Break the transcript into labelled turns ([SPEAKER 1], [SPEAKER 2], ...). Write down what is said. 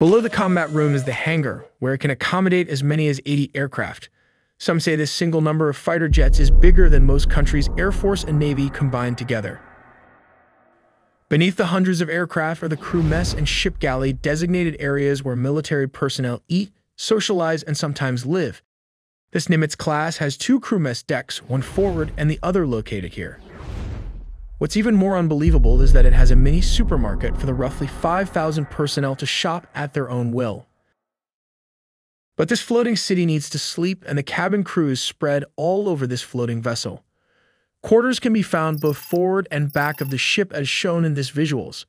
[SPEAKER 1] Below the combat room is the hangar, where it can accommodate as many as 80 aircraft. Some say this single number of fighter jets is bigger than most countries' Air Force and Navy combined together. Beneath the hundreds of aircraft are the crew mess and ship galley designated areas where military personnel eat, socialize, and sometimes live. This Nimitz class has two crew mess decks, one forward and the other located here. What's even more unbelievable is that it has a mini supermarket for the roughly 5,000 personnel to shop at their own will. But this floating city needs to sleep, and the cabin crew is spread all over this floating vessel. Quarters can be found both forward and back of the ship as shown in this visuals.